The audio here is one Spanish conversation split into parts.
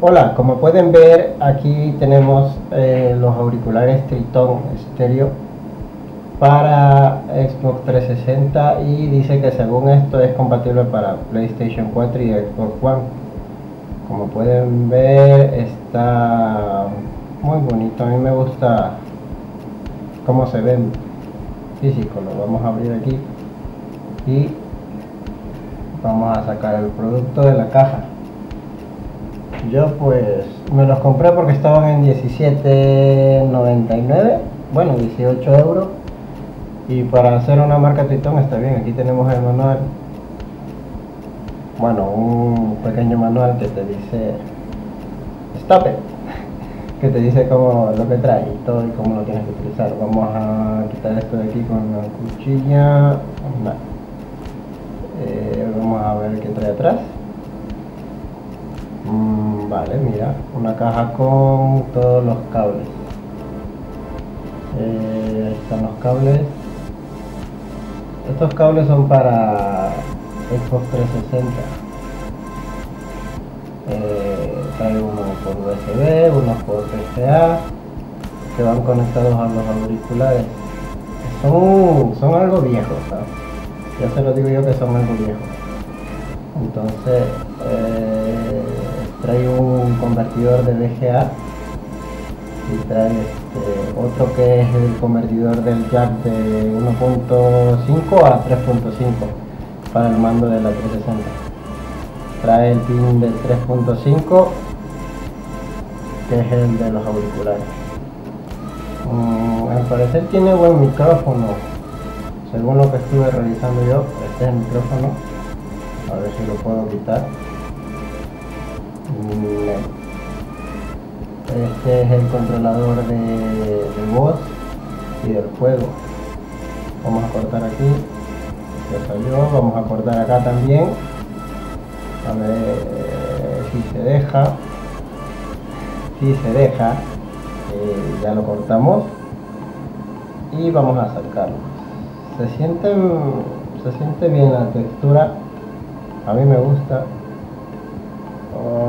Hola, como pueden ver aquí tenemos eh, los auriculares Triton Stereo para Xbox 360 y dice que según esto es compatible para PlayStation 4 y Xbox One. Como pueden ver está muy bonito, a mí me gusta cómo se ve físico, lo vamos a abrir aquí y vamos a sacar el producto de la caja. Yo pues me los compré porque estaban en 17.99, bueno 18 euros. Y para hacer una marca Triton está bien, aquí tenemos el manual. Bueno, un pequeño manual que te dice stop it, que te dice cómo lo que trae y todo y cómo lo tienes que utilizar. Vamos a quitar esto de aquí con la cuchilla. Eh, vamos a ver qué trae atrás. Mm, vale, mira, una caja con todos los cables. Eh, están los cables. Estos cables son para Xbox 360. Eh, trae uno por USB, uno por PCA, que van conectados a los auriculares. Son, son algo viejos, ¿sabes? Ya se lo digo yo que son algo viejos. Entonces, eh, trae un convertidor de VGA y trae este, otro que es el convertidor del jack de 1.5 a 3.5 para el mando de la 360 trae el pin del 3.5 que es el de los auriculares. Mm, al parecer tiene buen micrófono. Según lo que estuve revisando yo este es el micrófono. A ver si lo puedo quitar. Mm, este es el controlador de, de voz y del juego. Vamos a cortar aquí. Ya salió. Vamos a cortar acá también. A ver si se deja si se deja eh, ya lo cortamos y vamos a sacarlo se siente se siente bien la textura a mí me gusta.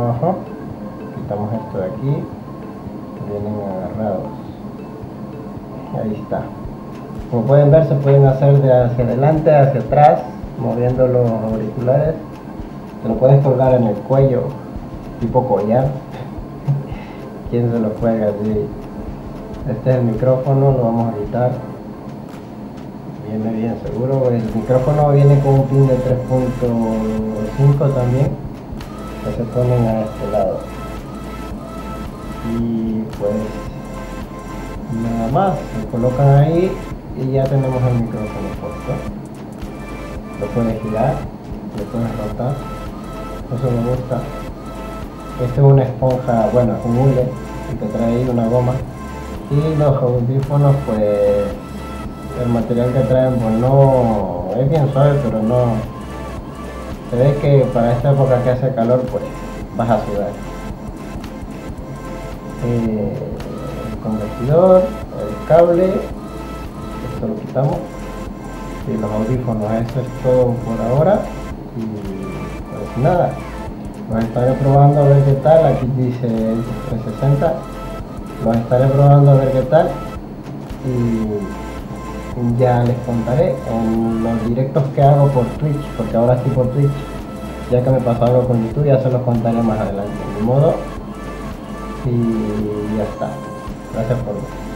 Ajá. quitamos esto de aquí vienen agarrados. Ahí está. Como pueden ver se pueden hacer de hacia adelante hacia atrás moviendo los auriculares. Se lo puedes colgar en el cuello tipo collar quién se lo juega así este es el micrófono lo vamos a quitar viene bien seguro. El micrófono viene con un pin de 3.5 también que se ponen a este lado. Y pues nada más se colocan ahí y ya tenemos el micrófono puesto. Lo puedes girar lo puedes rotar. Eso me gusta este es una esponja bueno es un hule que trae ahí una goma. Y los audífonos pues el material que traen pues no es bien suave pero no. Se ve que para esta época que hace calor pues vas a sudar. Eh, el convertidor, el cable, esto lo quitamos. Y los audífonos, eso es todo por ahora. Y pues nada, los estaré probando a ver qué tal, aquí dice 360, los estaré probando a ver qué tal y ya les contaré en los directos que hago por Twitch, porque ahora estoy por Twitch, ya que me pasó algo con YouTube ya se los contaré más adelante, de modo y ya está. Gracias por ver.